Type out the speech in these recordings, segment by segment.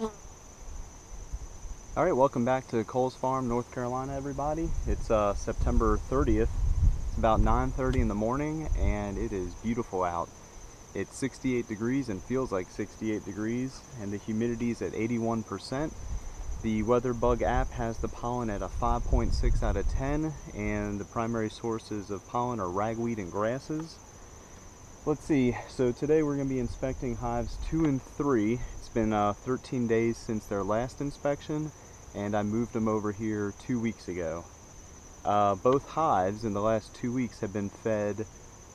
All right, welcome back to Cole's Farm, North Carolina, everybody. It's uh, September 30th. It's about 9.30 in the morning, and it is beautiful out. It's 68 degrees and feels like 68 degrees, and the humidity is at 81%. The WeatherBug app has the pollen at a 5.6 out of 10, and the primary sources of pollen are ragweed and grasses. Let's see, so today we're going to be inspecting hives 2 and 3. Been uh, 13 days since their last inspection, and I moved them over here two weeks ago. Uh, both hives in the last two weeks have been fed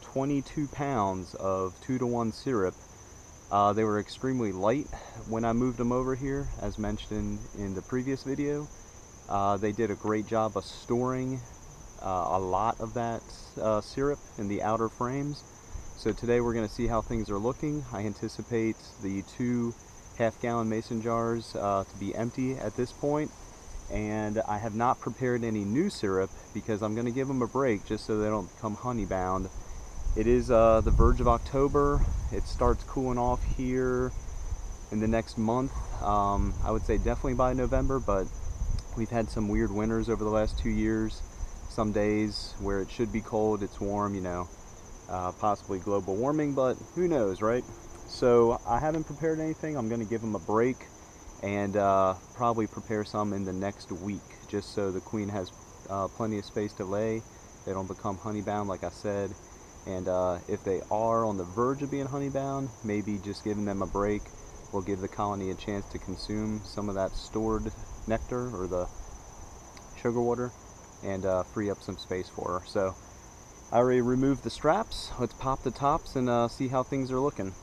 22 pounds of 2 to 1 syrup. Uh, they were extremely light when I moved them over here, as mentioned in the previous video. Uh, they did a great job of storing uh, a lot of that uh, syrup in the outer frames. So today we're going to see how things are looking. I anticipate the two half gallon mason jars uh, to be empty at this point and I have not prepared any new syrup because I'm going to give them a break just so they don't become honey bound. It is uh, the verge of October. It starts cooling off here in the next month. Um, I would say definitely by November, but we've had some weird winters over the last two years. Some days where it should be cold, it's warm, you know, uh, possibly global warming, but who knows, right? So I haven't prepared anything. I'm going to give them a break and uh, probably prepare some in the next week just so the queen has uh, plenty of space to lay. They don't become honeybound like I said. And uh, if they are on the verge of being honeybound, maybe just giving them a break will give the colony a chance to consume some of that stored nectar or the sugar water and uh, free up some space for her. So I already removed the straps. Let's pop the tops and uh, see how things are looking.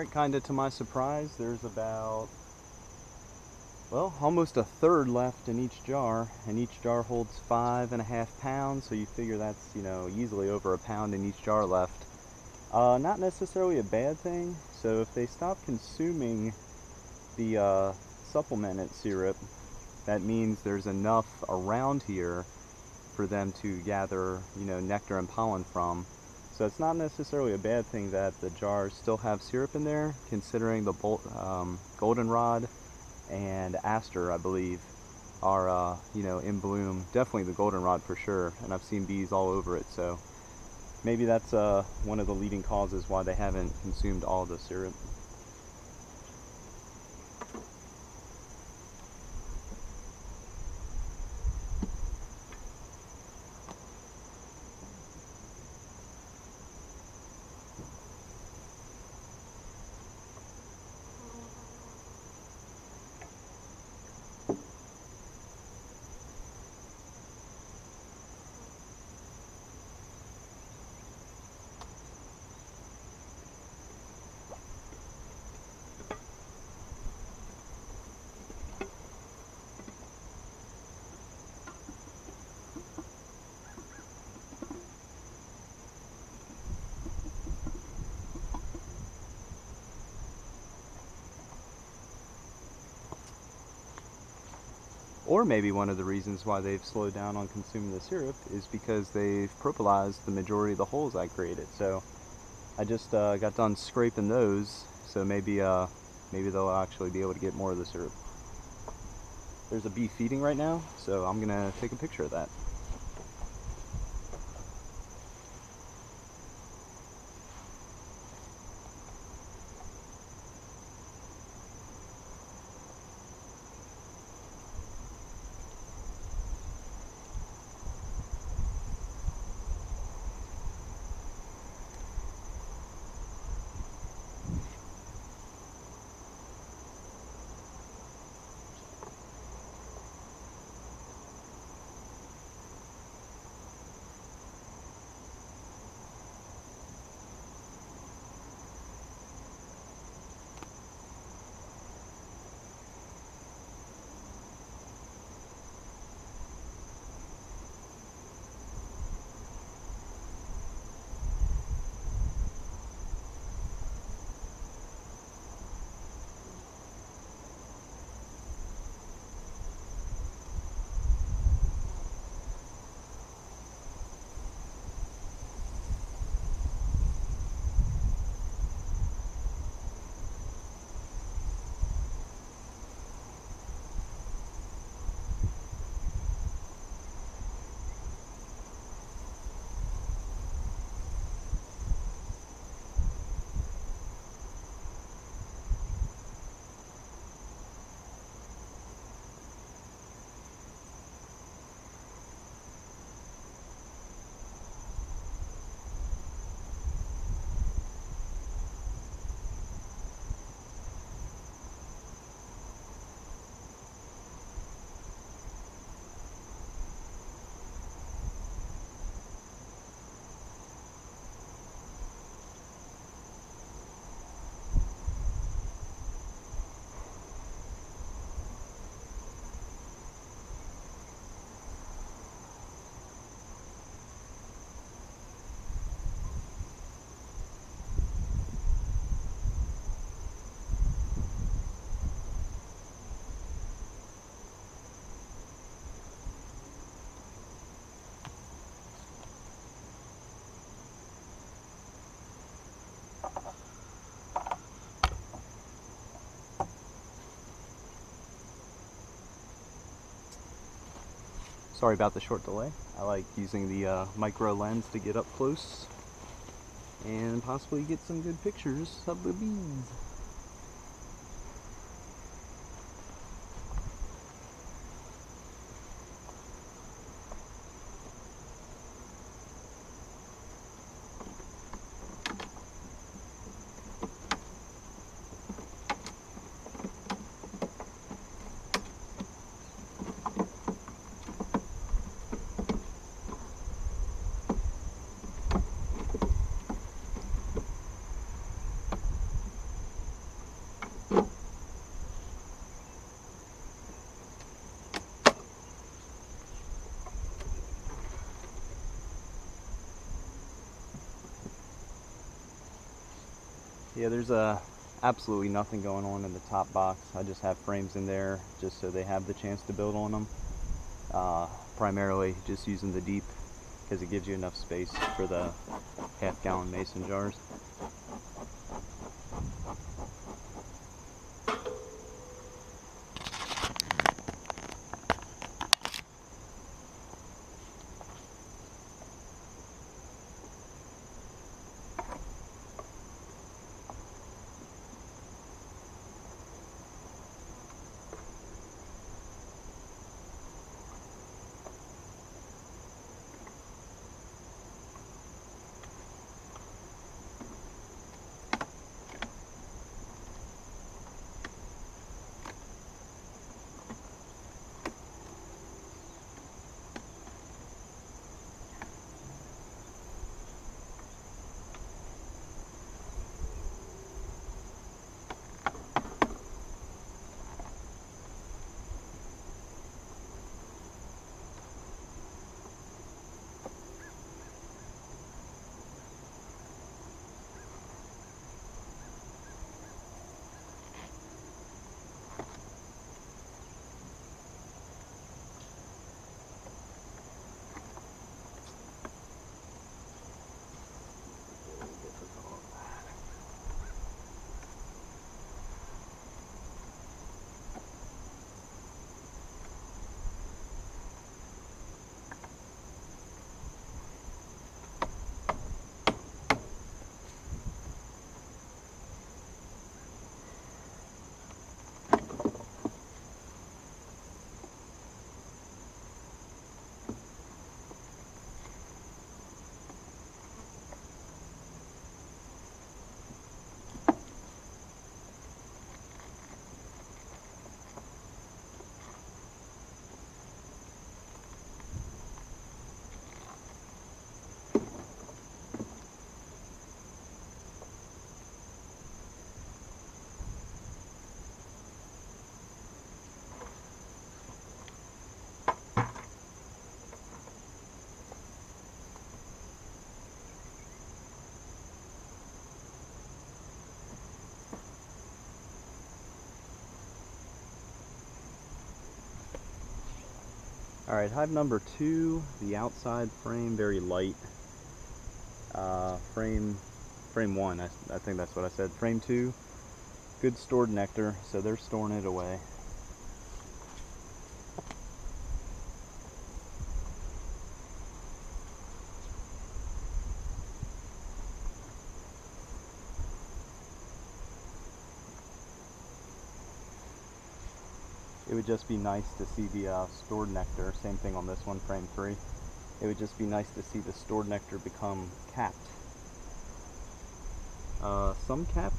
Alright, kinda to my surprise, there's about, well, almost a third left in each jar, and each jar holds five and a half pounds, so you figure that's, you know, easily over a pound in each jar left. Uh, not necessarily a bad thing, so if they stop consuming the uh, supplemented syrup, that means there's enough around here for them to gather, you know, nectar and pollen from. So it's not necessarily a bad thing that the jars still have syrup in there, considering the um, goldenrod and aster, I believe, are uh, you know in bloom. Definitely the goldenrod for sure, and I've seen bees all over it. So maybe that's uh, one of the leading causes why they haven't consumed all the syrup. Or maybe one of the reasons why they've slowed down on consuming the syrup is because they've propolized the majority of the holes I created. So I just uh, got done scraping those, so maybe uh, maybe they'll actually be able to get more of the syrup. There's a bee feeding right now, so I'm gonna take a picture of that. Sorry about the short delay. I like using the uh, micro lens to get up close and possibly get some good pictures of the bees. Yeah, there's uh, absolutely nothing going on in the top box. I just have frames in there just so they have the chance to build on them. Uh, primarily just using the deep because it gives you enough space for the half gallon mason jars. All right, hive number two, the outside frame, very light. Uh, frame, frame one, I, I think that's what I said. Frame two, good stored nectar, so they're storing it away. It would just be nice to see the uh, stored nectar, same thing on this one, frame three. It would just be nice to see the stored nectar become capped. Uh, some capped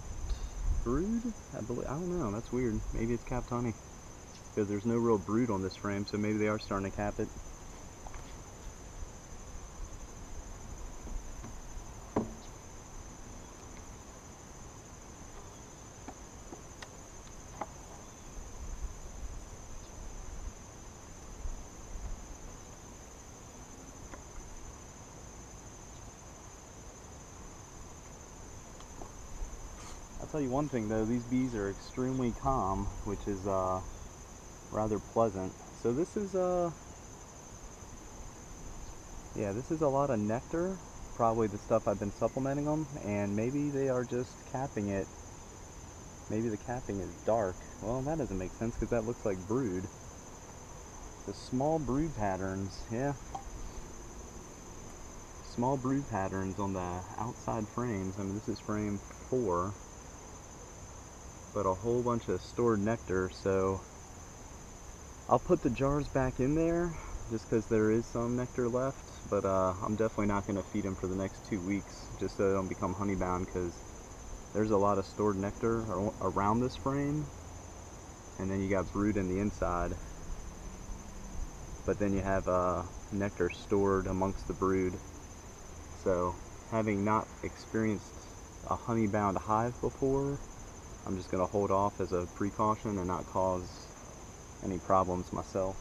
brood? I believe, I don't know, that's weird. Maybe it's capped honey. Because there's no real brood on this frame, so maybe they are starting to cap it. Tell you one thing though, these bees are extremely calm, which is uh, rather pleasant. So this is, uh, yeah, this is a lot of nectar, probably the stuff I've been supplementing them, and maybe they are just capping it. Maybe the capping is dark. Well, that doesn't make sense because that looks like brood. The small brood patterns, yeah. Small brood patterns on the outside frames. I mean, this is frame four, but a whole bunch of stored nectar. So I'll put the jars back in there just because there is some nectar left, but uh, I'm definitely not going to feed them for the next two weeks just so they don't become honeybound because there's a lot of stored nectar around this frame and then you got brood in the inside but then you have uh, nectar stored amongst the brood so having not experienced a honey-bound hive before I'm just going to hold off as a precaution and not cause any problems myself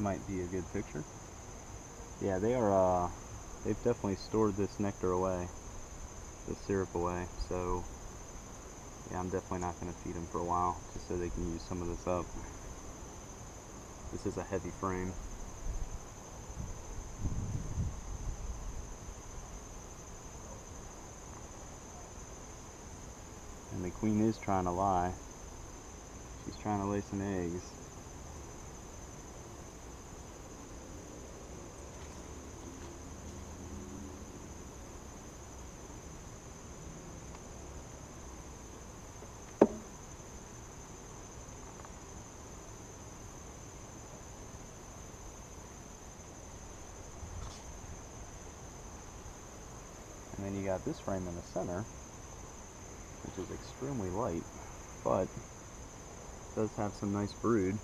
might be a good picture. Yeah, they are, uh, they've definitely stored this nectar away, the syrup away, so yeah, I'm definitely not going to feed them for a while, just so they can use some of this up. This is a heavy frame. And the queen is trying to lie. She's trying to lay some eggs. Got this frame in the center, which is extremely light, but does have some nice brood.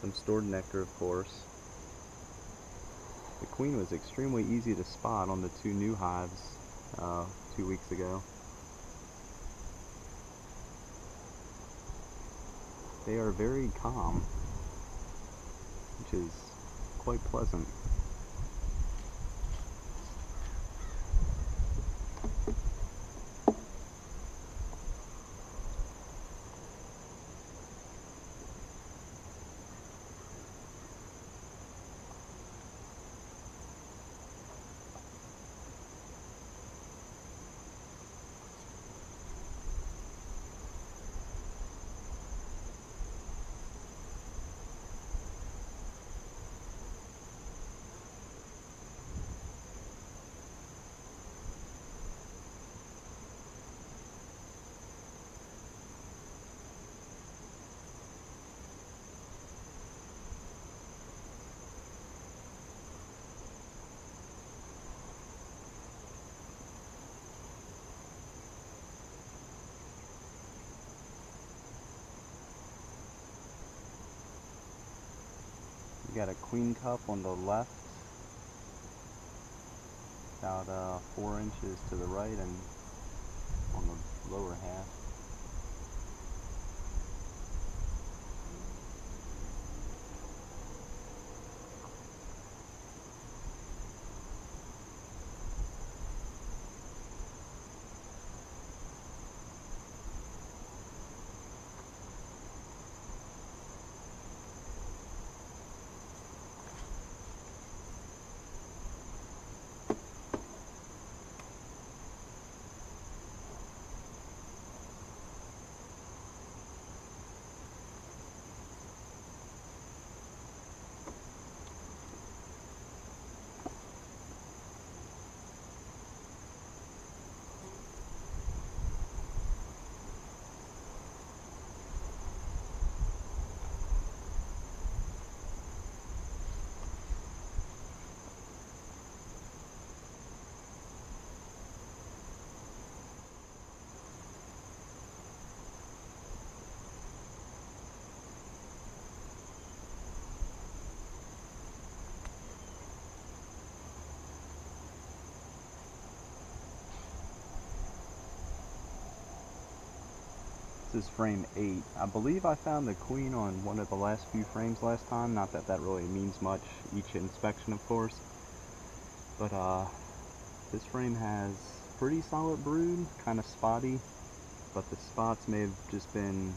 Some stored nectar, of course. The queen was extremely easy to spot on the two new hives uh, two weeks ago. They are very calm, which is quite pleasant. You got a queen cup on the left, about uh, four inches to the right and on the lower half. This is frame 8. I believe I found the queen on one of the last few frames last time. Not that that really means much, each inspection of course. But uh, this frame has pretty solid brood, kind of spotty. But the spots may have just been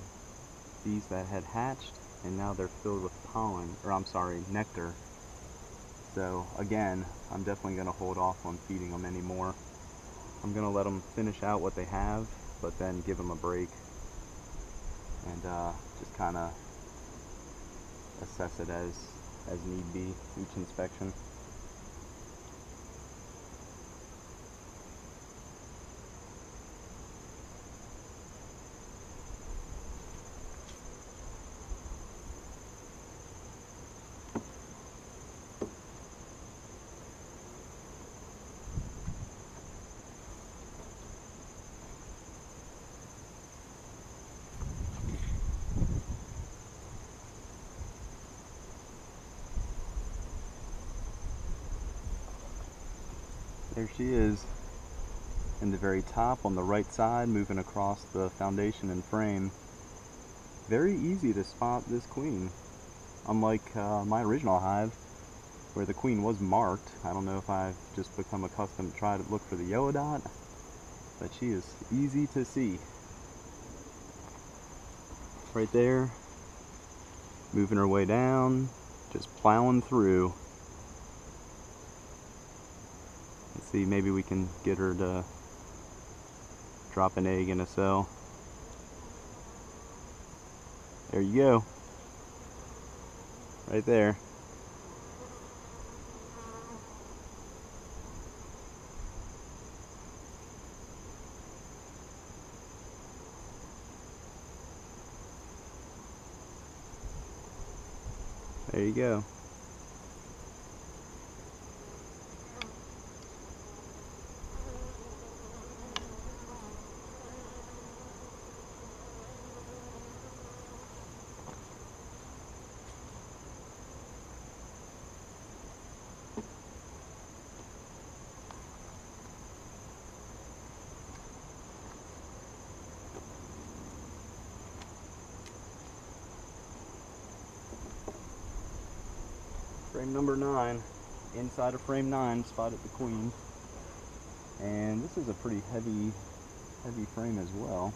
bees that had hatched and now they're filled with pollen, or I'm sorry, nectar. So again, I'm definitely going to hold off on feeding them anymore. I'm going to let them finish out what they have, but then give them a break and uh, just kind of assess it as as need be each inspection. There she is in the very top on the right side moving across the foundation and frame. Very easy to spot this queen. Unlike uh, my original hive where the queen was marked. I don't know if I've just become accustomed to try to look for the yellow dot, but she is easy to see. Right there, moving her way down, just plowing through. Let's see, maybe we can get her to drop an egg in a cell. There you go. Right there. There you go. frame number nine inside of frame nine spotted the queen. And this is a pretty heavy heavy frame as well.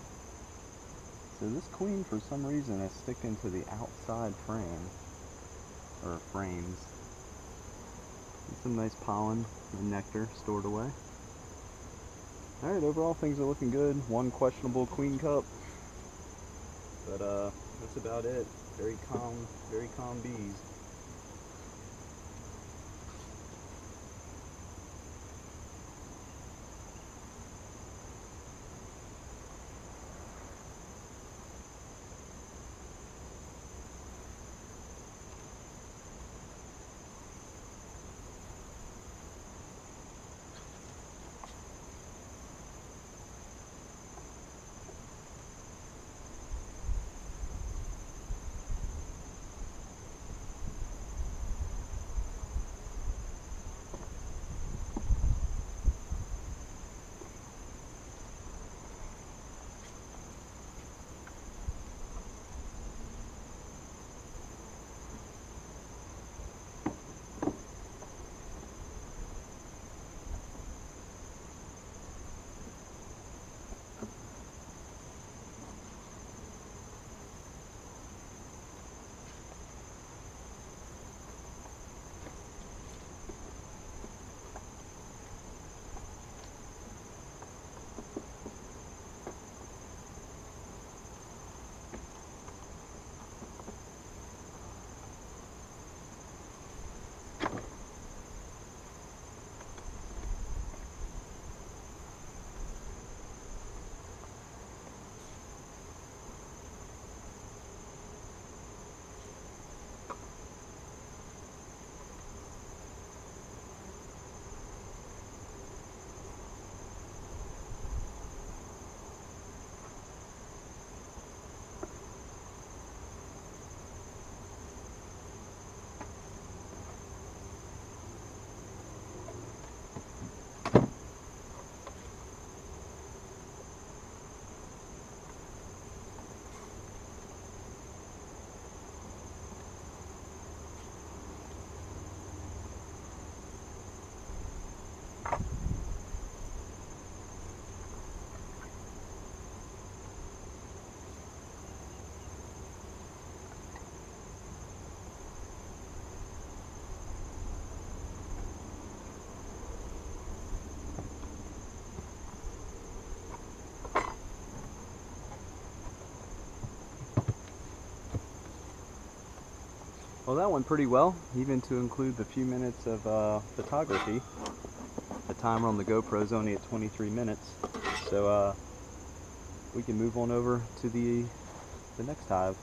So this queen for some reason is sticking to the outside frame or frames. Some nice pollen and nectar stored away. Alright overall things are looking good. One questionable queen cup. But uh that's about it. Very calm very calm bees Well, that went pretty well, even to include the few minutes of uh, photography. The timer on the GoPro is only at 23 minutes, so uh, we can move on over to the the next hive.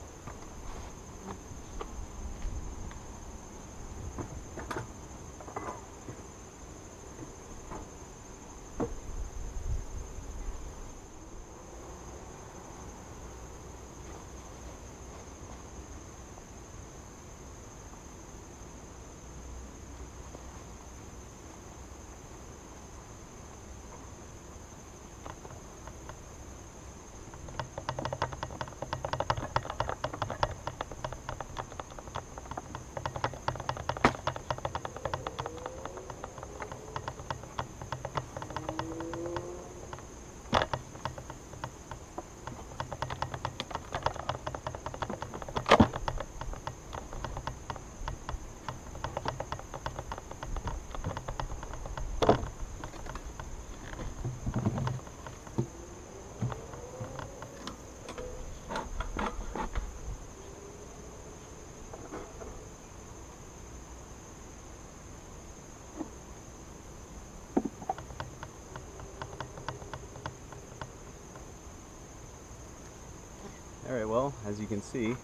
Alright, as you can see,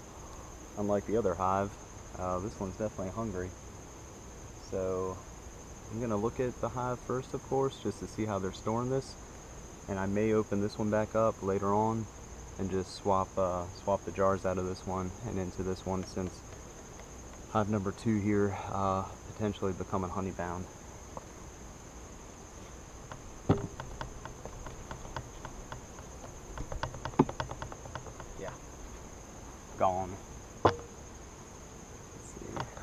unlike the other hive, uh, this one's definitely hungry. So I'm to look at the hive first, of course, just to see how they're storing this. And I may open this one back up later on and just swap uh, swap the jars out of this one and into this one since hive number two here uh, potentially becoming honey bound. Yeah, gone. Let's see.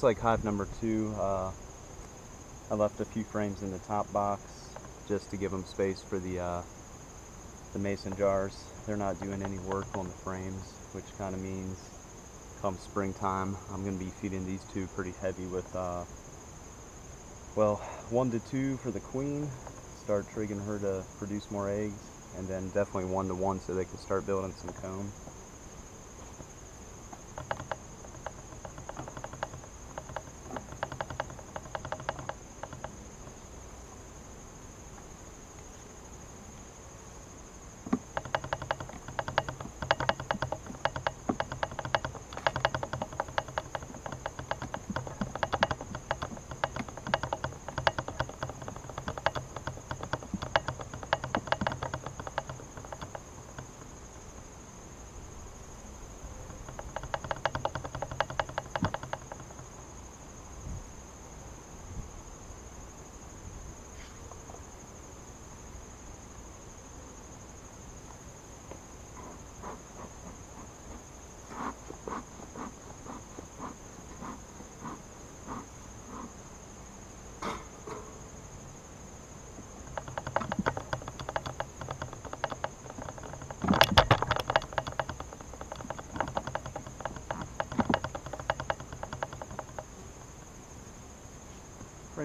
Just like hive number two, uh, I left a few frames in the top box just to give them space for the uh, the mason jars. They're not doing any work on the frames, which kind of means come springtime, I'm going to be feeding these two pretty heavy with, uh, well, one to two for the queen, start triggering her to produce more eggs, and then definitely one to one so they can start building some comb.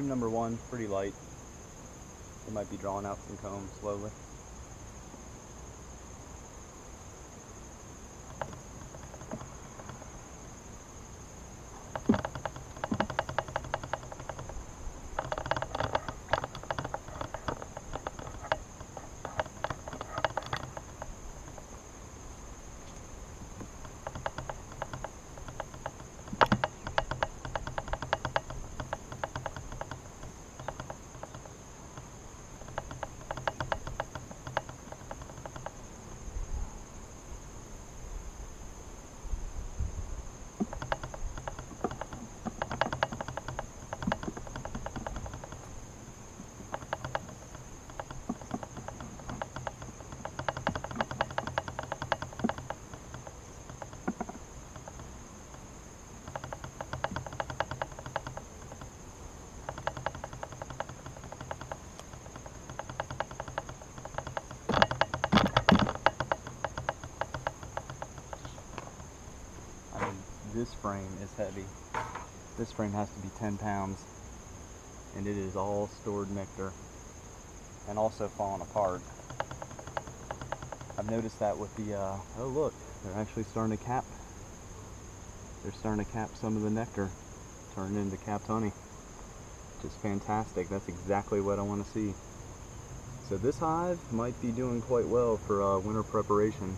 Frame number one, pretty light. It might be drawing out some comb slowly. this frame is heavy. This frame has to be 10 pounds. And it is all stored nectar. And also falling apart. I've noticed that with the, uh, oh look, they're actually starting to cap. They're starting to cap some of the nectar, turn into capped honey. Is fantastic. That's exactly what I want to see. So this hive might be doing quite well for uh, winter preparation.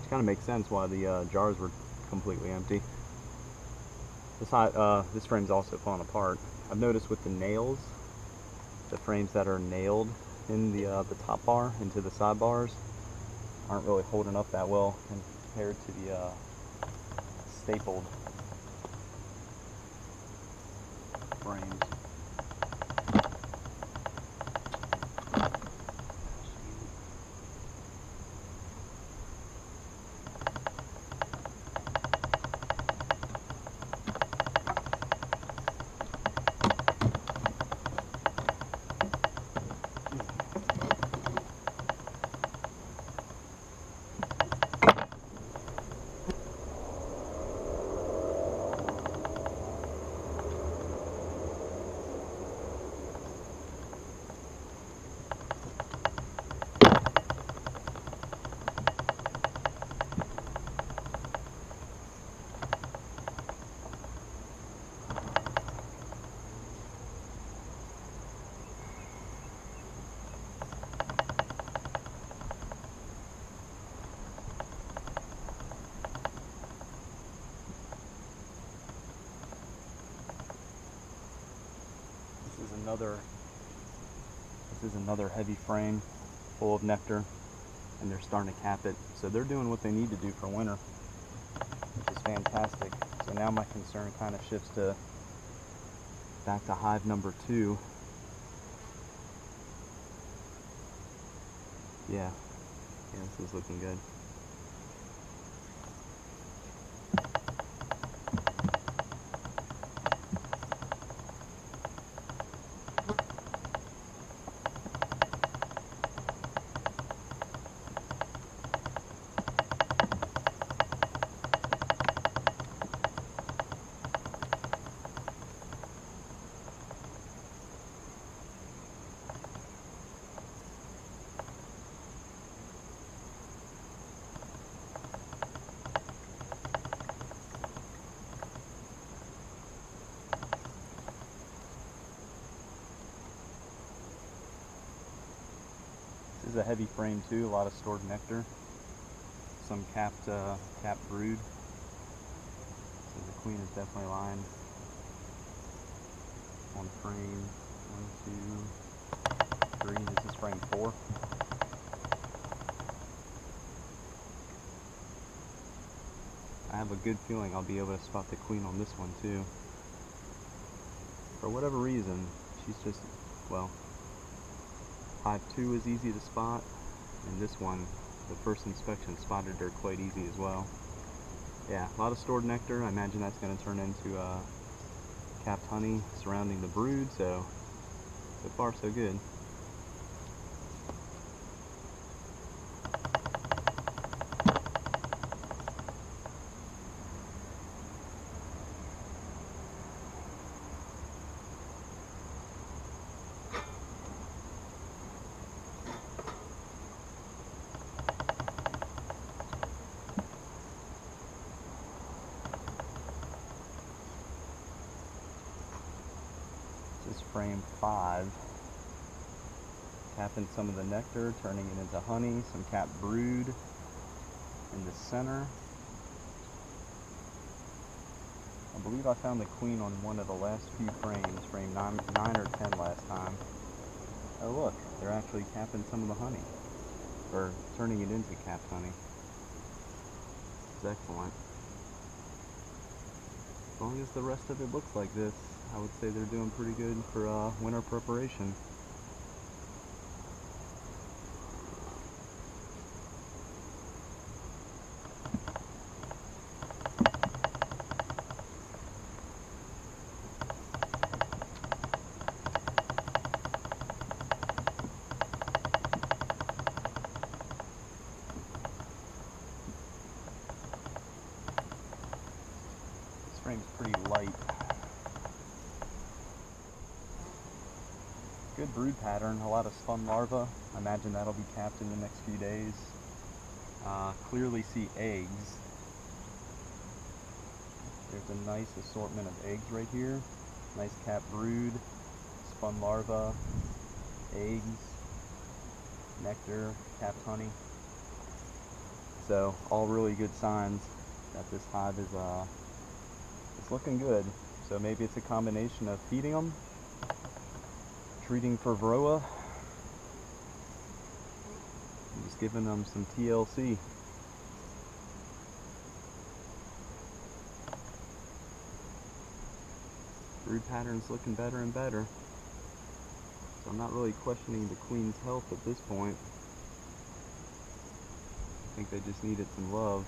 Which kind of makes sense why the uh, jars were completely empty. This, uh, this frame's also falling apart. I've noticed with the nails, the frames that are nailed in the, uh, the top bar into the sidebars aren't really holding up that well compared to the uh, stapled frames. This is another this is another heavy frame full of nectar and they're starting to cap it. So they're doing what they need to do for winter, which is fantastic. So now my concern kind of shifts to back to hive number two. Yeah, yeah, this is looking good. This is a heavy frame too, a lot of stored nectar. Some capped uh, capped brood. So the queen is definitely lined on frame one, two, three. This is frame four. I have a good feeling I'll be able to spot the queen on this one too. For whatever reason, she's just, well, Hive 2 is easy to spot, and this one, the first inspection, spotted her quite easy as well. Yeah, a lot of stored nectar. I imagine that's going to turn into uh, capped honey surrounding the brood, so, so far so good. Is frame five. Capping some of the nectar, turning it into honey, some capped brood in the center. I believe I found the queen on one of the last few frames, frame nine, nine or ten last time. Oh look, they're actually capping some of the honey, or turning it into capped honey. It's excellent. As long as the rest of it looks like this, I would say they're doing pretty good for uh, winter preparation. Brood pattern, a lot of spun larvae. I imagine that'll be capped in the next few days. Uh, clearly see eggs. There's a nice assortment of eggs right here. Nice capped brood, spun larvae, eggs, nectar, capped honey. So all really good signs that this hive is uh, it's looking good. So maybe it's a combination of feeding them, treating for varroa, and just giving them some TLC. Brood pattern's looking better and better. So I'm not really questioning the queen's health at this point. I think they just needed some love.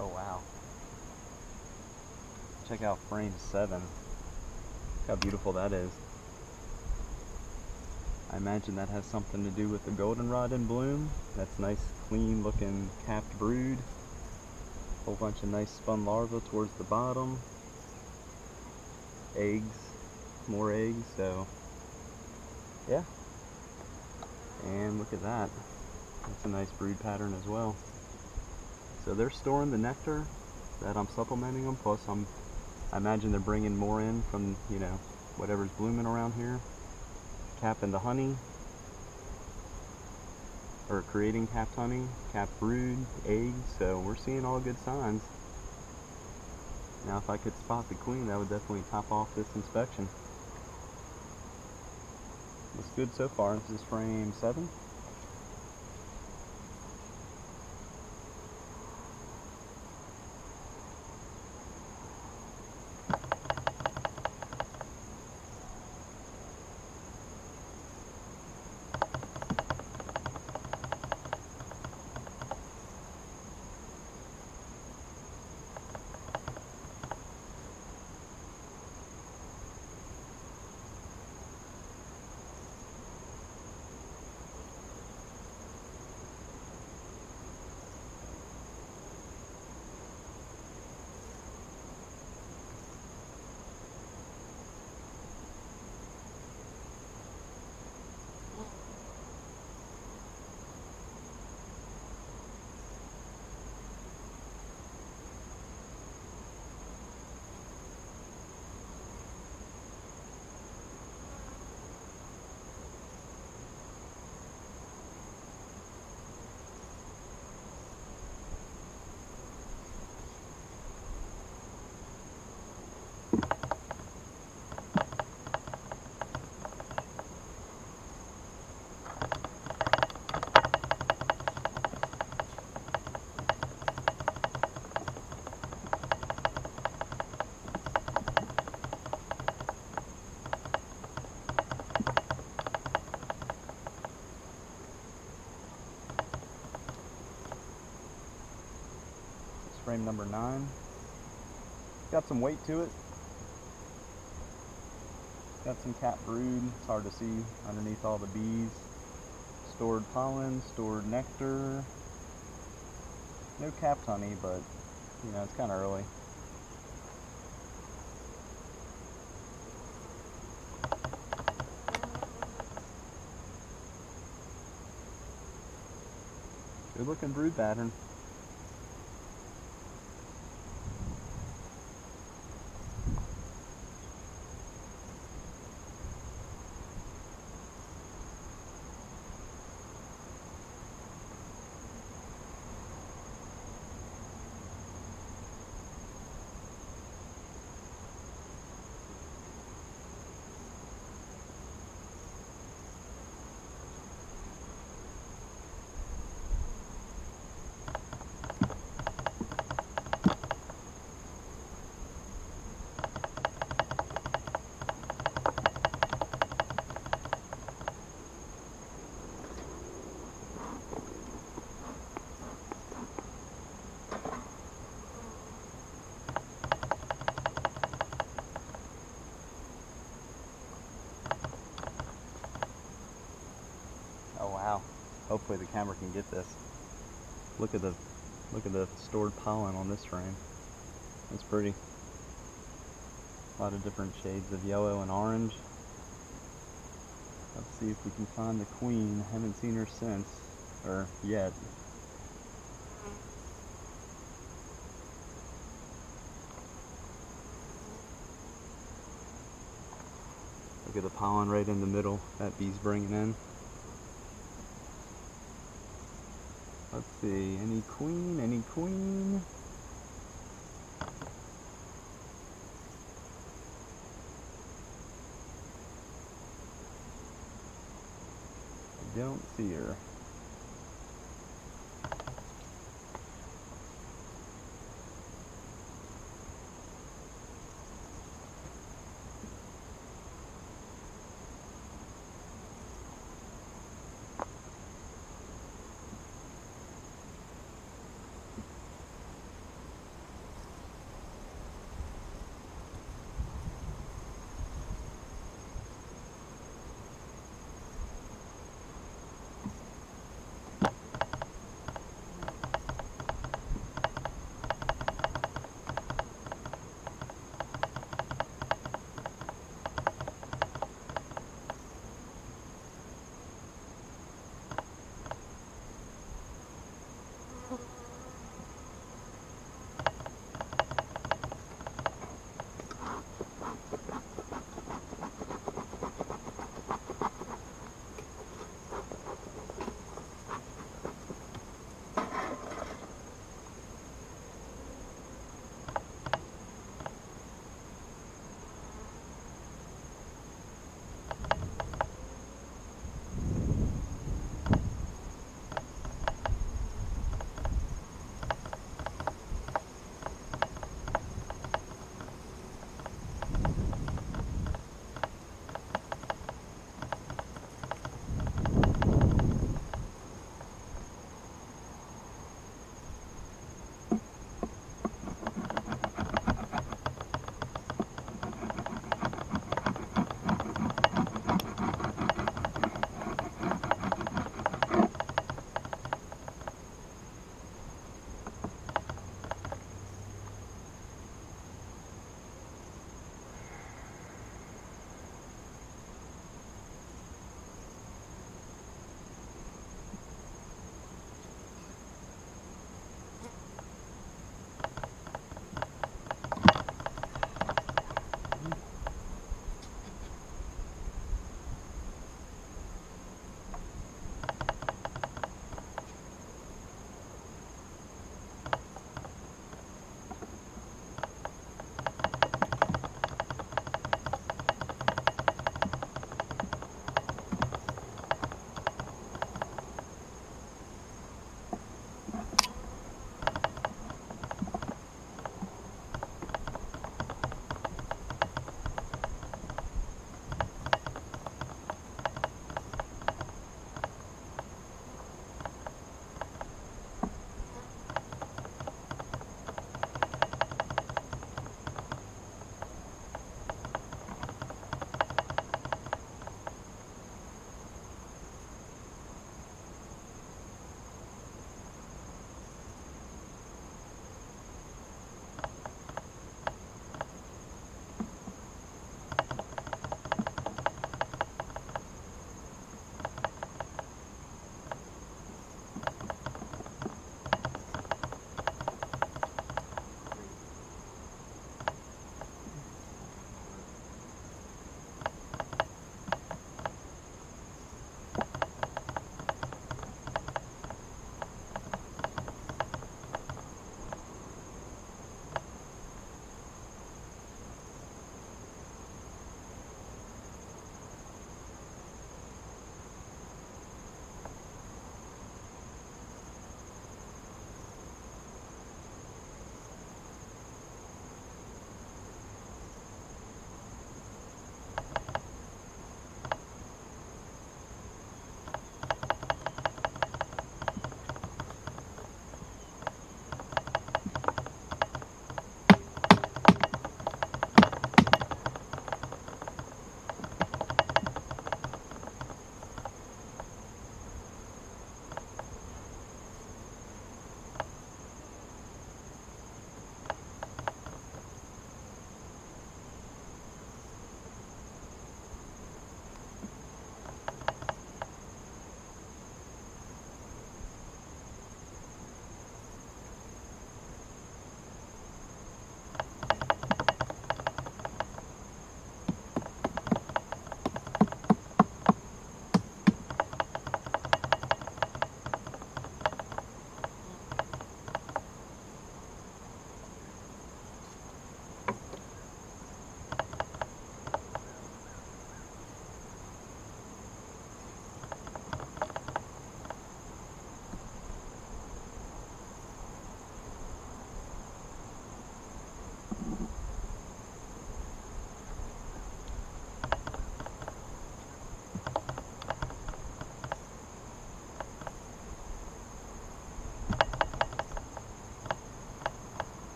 Oh wow. Check out frame seven. Look how beautiful that is. I imagine that has something to do with the goldenrod in bloom. That's nice, clean looking capped brood. Whole bunch of nice spun larvae towards the bottom. Eggs, more eggs, so yeah. And look at that. That's a nice brood pattern as well. So they're storing the nectar that I'm supplementing them. Plus, I'm, I imagine they're bringing more in from, you know, whatever's blooming around here. capping the honey, or creating capped honey, capped brood, eggs, so we're seeing all good signs. Now if I could spot the queen, that would definitely top off this inspection. Looks good so far. This is frame 7. Frame number nine. Got some weight to it. Got some capped brood. It's hard to see underneath all the bees. Stored pollen, stored nectar. No capped honey, but you know, it's kind of early. Good looking brood pattern. Way the camera can get this. Look at the look at the stored pollen on this frame. That's pretty. A lot of different shades of yellow and orange. Let's see if we can find the queen. Haven't seen her since, or yet. Look at the pollen right in the middle that bee's bringing in. See, any queen, any queen?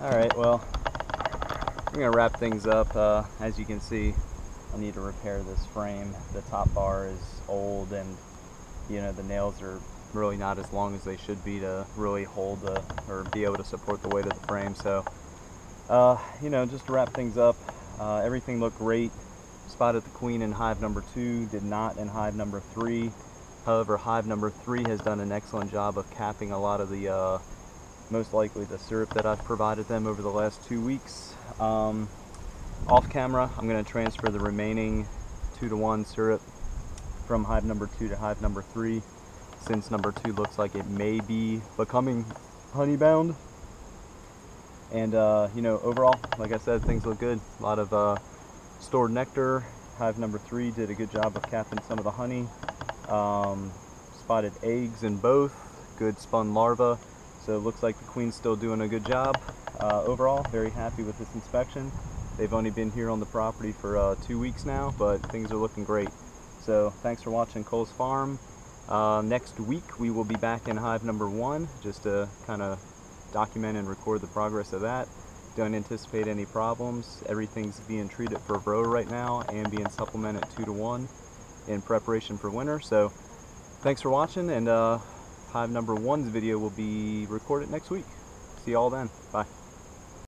All right, well, I'm gonna wrap things up. Uh, as you can see, I need to repair this frame. The top bar is old and you know the nails are really not as long as they should be to really hold the or be able to support the weight of the frame. So, uh, you know, just to wrap things up, uh, everything looked great. Spotted the queen in hive number two, did not in hive number three. However, hive number three has done an excellent job of capping a lot of the, uh, most likely the syrup that I've provided them over the last two weeks. Um, off camera, I'm going to transfer the remaining two to one syrup from hive number two to hive number three since number two looks like it may be becoming honey bound. And uh, you know, overall, like I said, things look good. A lot of uh, stored nectar. Hive number three did a good job of capping some of the honey. Um, spotted eggs in both. Good spun larva. So it looks like the queen's still doing a good job. Uh, overall, very happy with this inspection. They've only been here on the property for uh, two weeks now, but things are looking great. So thanks for watching Cole's Farm. Uh, next week we will be back in hive number one just to kind of document and record the progress of that. Don't anticipate any problems. Everything's being treated for Varroa right now and being supplemented two to one in preparation for winter. So thanks for watching and uh, hive number one's video will be recorded next week. See you all then. Bye.